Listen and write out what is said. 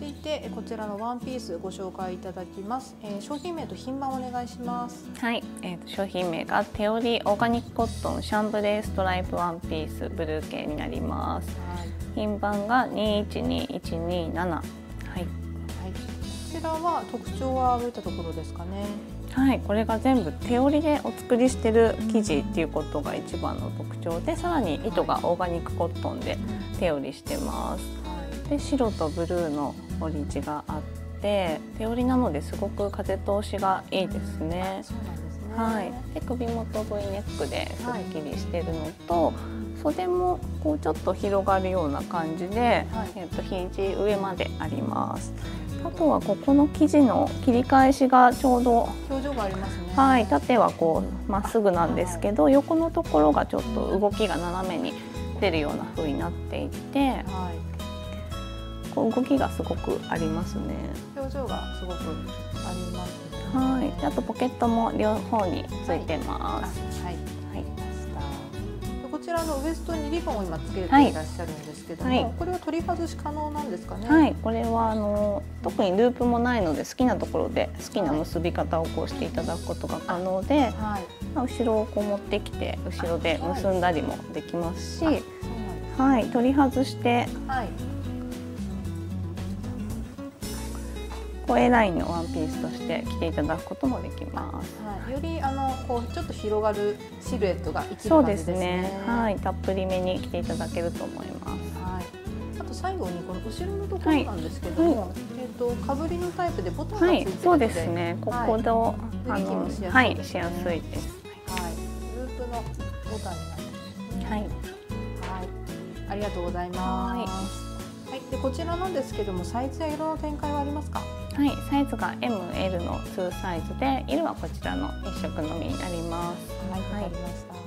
続いてこちらのワンピースご紹介いただきます。えー、商品名と品番お願いします。はい、えー、と商品名がテオリーオーガニックコットンシャンブレーストライプワンピースブルー系になります。はい。品番が212127。はい。はい。こちらは特徴はどういったところですかね？はい、これが全部手織りでお作りしてる生地っていうことが一番の特徴で、さらに糸がオーガニックコットンで手織りしてます。はい。で白とブルーの織り地があって手織りなのですごく風通しがいいですね。はい、で首元 V ネックですっきりしてるのと、袖もこうちょっと広がるような感じで、はいえっと肘上まであります。あとはここの生地の切り返しがちょうど表情がありますね。はい、縦はこうまっすぐなんですけど横のところがちょっと動きが斜めに出るような風になっていてはい。こう動きがすごくありますね。表情がすごくありますね。はい、であとポケットも両方についてあます。はい。こちらのウエストにリボンを今つけていらっしゃるんですけども、はいこれは取り外し可能なんですかね？はい、これはあの特にループもないので好きなところで好きな結び方をこうしていただくことが可能で、はい。まあ後ろをこう持ってきて後ろで結んだりもできますし、そうなんです。はい、取り外してこう A ラインのワンピースとして着ていただくこともできます。はい。よりあのこうちょっと広がるシルエットが生きるそうで感じですすねね。。はい、たっぷりめに着ていただけると思います。はい。あと最後にこの後ろのところなんですけども、はえっ、とかぶりのタイプでボタンがつはいいてるので、、そうですね。ここの、はいあの脱ぎ着もしやすいですねはいしやすいです。はい。ループのボタンになってますね。はい。はい、ありがとうございます。はい、でこちらなんですけども、サイズや色の展開はありますか？はい、サイズが M、L の2サイズで、色はこちらの一色のみになります。はい、わはいかりました。